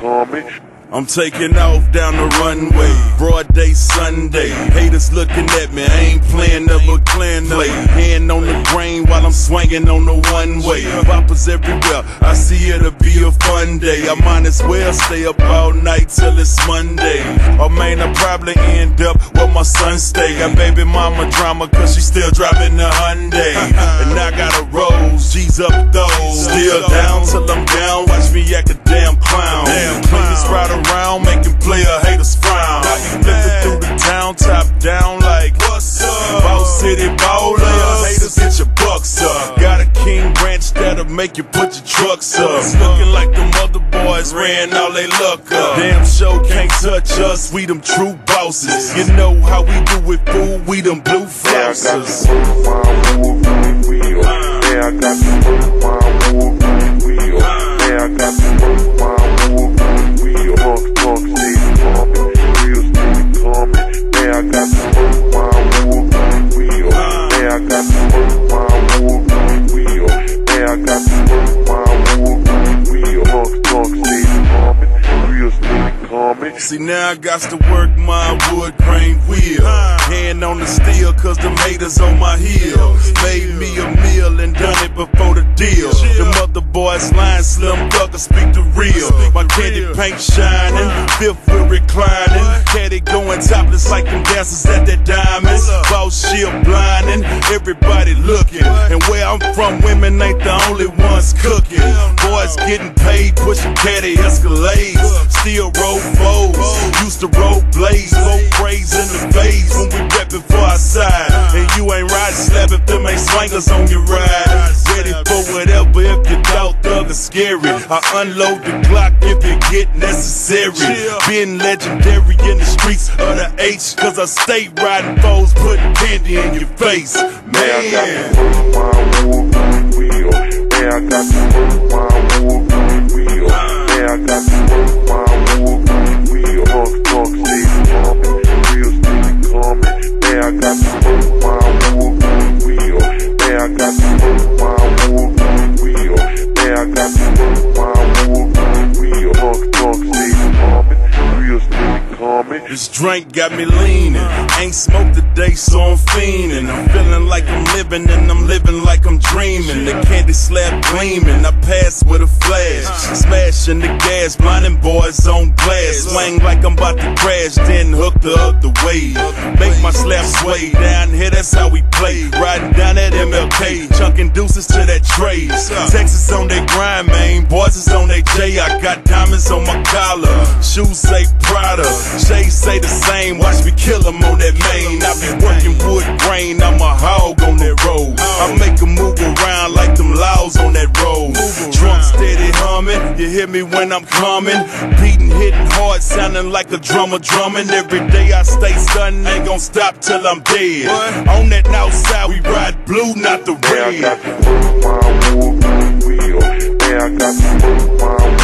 coming. I'm taking off down the runway, broad day Sunday. Haters looking at me, I ain't playing never clean play. Hand on the grain while I'm swinging on the one way. Boppers everywhere, I see it'll be a fun day. I might as well stay up all night till it's Monday. Or man, I probably end up where my son stay. Got baby mama drama cause she still driving the Hyundai. And I got a rose, G's up though. Still down till I'm down, watch me make you put your trucks up. Looking like the mother boys ran all they luck up. Damn show can't touch us, we them true bosses. You know how we do it, fool, we them blue Yeah, See now I got to work my wood wheel. Hand on the steel cause the haters on my heels. Made me a meal and done it before the deal. The mother boys lying Slim Thugga speak the real. My candy paint shining, fifth wheel reclining. Caddy going topless like them dancers at that diamonds. Boss shield blinding, everybody looking. And where I'm from, women ain't the only ones cooking. Boys getting paid, pushing caddy escalades. Still roll foes, used to roll blades, four braids in the face when we reppin' for our side. And you ain't riding slab if them ain't swingers on your ride. Ready for whatever if you doubt thug is scary. I unload the Glock if it get necessary. Being legendary in the streets of the H, cause I stay riding foes, putting candy in your face. Man. This drink got me leaning. Ain't smoked today, so I'm fiending. I'm feeling like I'm living and I'm living like I'm dreaming. The candy slab gleaming. I pass with a flash. Smashing the gas, blinding boys on glass. Swing like I'm about to crash, then hook the other way. Make my slab sway down here, that's how we play. Riding down chunking deuces to that tray. Texas on that grind, man. Boys is on that J. I got diamonds on my collar. Shoes say Prada. Shades say the same. Watch me kill 'em on that main. I be working wood grain. I'm a hog on that road. I make 'em move around like them laws on that road. Humming. You hear me when I'm coming. Beating, hitting hard, sounding like a drummer drumming. Every day I stay stunned. Ain't gon' stop till I'm dead. On that north side, we ride blue, not the Yeah, I got the work my wood wheel. Yeah, I got the work my